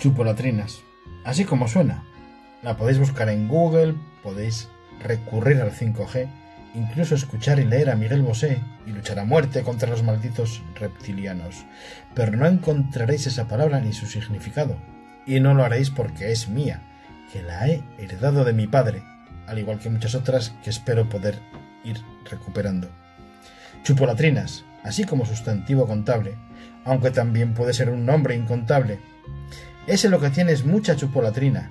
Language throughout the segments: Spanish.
Chupolatrinas. Así como suena. La podéis buscar en Google, podéis recurrir al 5G, incluso escuchar y leer a Miguel Bosé y luchar a muerte contra los malditos reptilianos. Pero no encontraréis esa palabra ni su significado. Y no lo haréis porque es mía, que la he heredado de mi padre, al igual que muchas otras que espero poder ir recuperando. Chupolatrinas, así como sustantivo contable, aunque también puede ser un nombre incontable. Ese lo que tiene es mucha chupolatrina.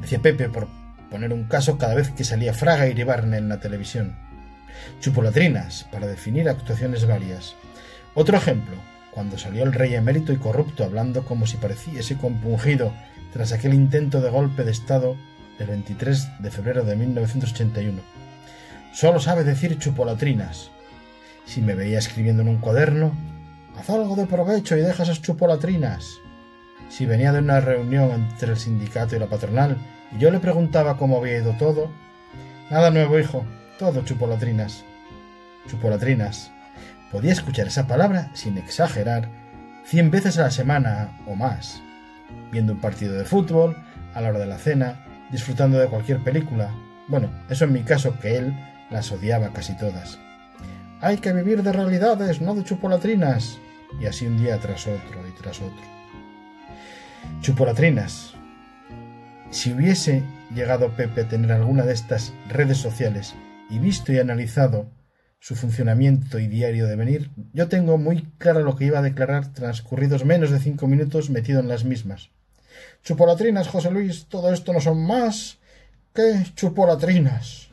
Decía Pepe por poner un caso cada vez que salía Fraga y Iribarne en la televisión. Chupolatrinas, para definir actuaciones varias. Otro ejemplo, cuando salió el rey emérito y corrupto hablando como si pareciese compungido tras aquel intento de golpe de Estado del 23 de febrero de 1981. Solo sabe decir chupolatrinas. Si me veía escribiendo en un cuaderno, haz algo de provecho y deja esas chupolatrinas. Si venía de una reunión entre el sindicato y la patronal y yo le preguntaba cómo había ido todo, nada nuevo, hijo, todo chupolatrinas. Chupolatrinas. Podía escuchar esa palabra, sin exagerar, cien veces a la semana o más, viendo un partido de fútbol, a la hora de la cena, disfrutando de cualquier película. Bueno, eso en mi caso, que él las odiaba casi todas. Hay que vivir de realidades, no de chupolatrinas. Y así un día tras otro y tras otro. Chupolatrinas. Si hubiese llegado Pepe a tener alguna de estas redes sociales y visto y analizado su funcionamiento y diario de venir, yo tengo muy claro lo que iba a declarar transcurridos menos de cinco minutos metido en las mismas. Chupolatrinas, José Luis, todo esto no son más que chupolatrinas.